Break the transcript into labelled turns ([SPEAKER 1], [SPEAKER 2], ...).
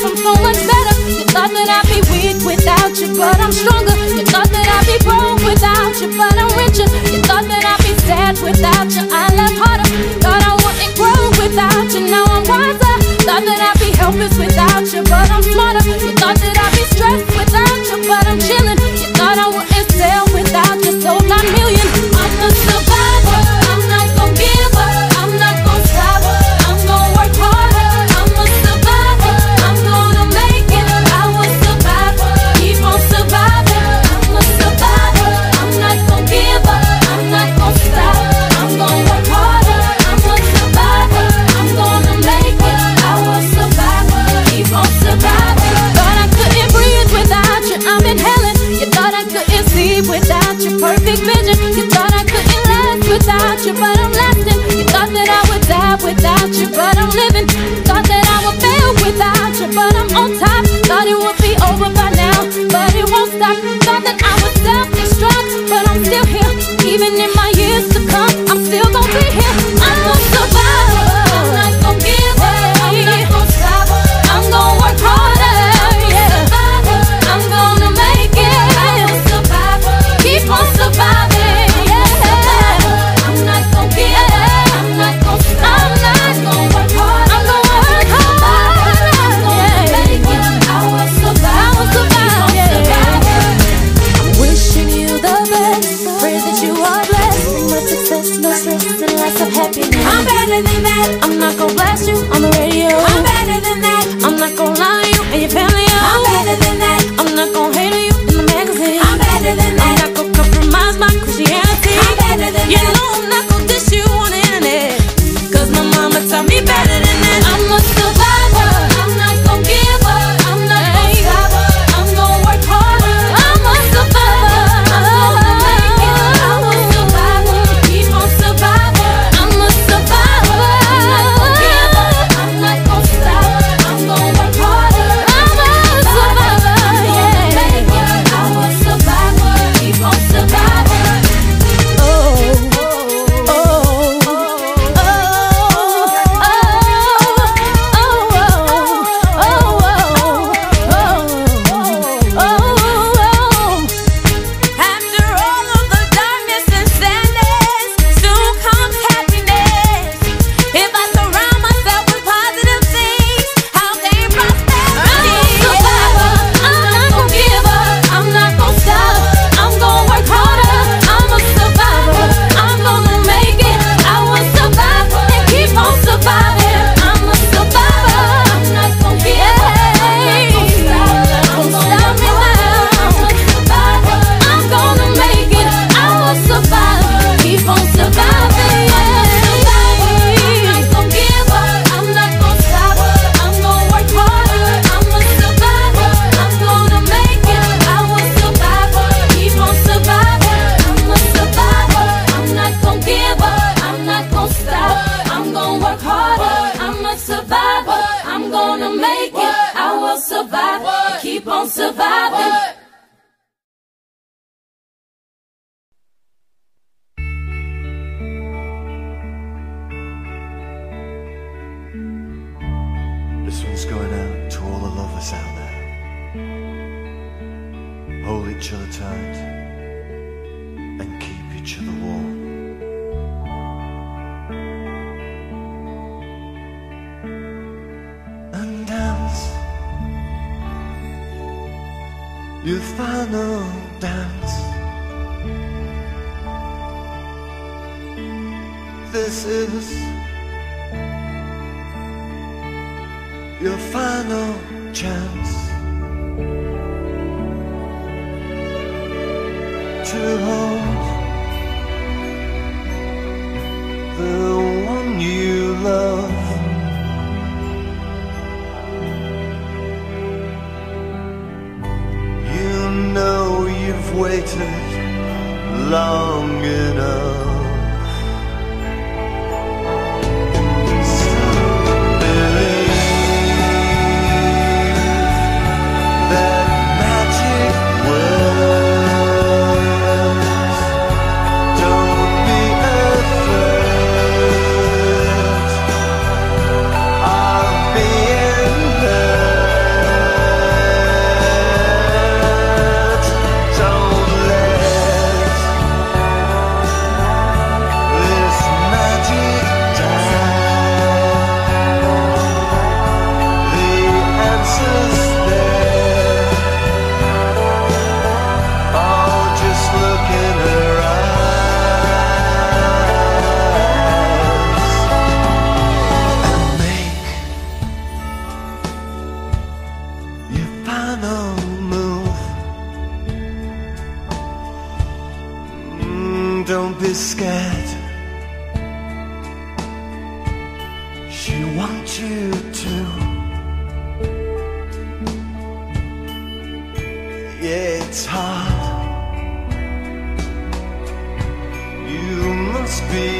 [SPEAKER 1] I'm so much better. You thought that I'd be weak without you, but I'm stronger. You thought that I'd be broke without you, but I'm richer. You thought that I'd be sad without you, I love harder. You thought I wouldn't grow without you, now I'm wiser. Thought that I'd be helpless without you, but I'm smarter. You thought that I'd be stressed without you. I'm not gonna blast you on the radio. survive. What? I'm gonna make what? it. I will survive. What? Keep on surviving. What?
[SPEAKER 2] This one's going out to all the lovers out there. Hold each other tight and keep each other warm. your final dance. This is your final chance to hold. waited long enough. She wants you to. Yeah, it's hard. You must be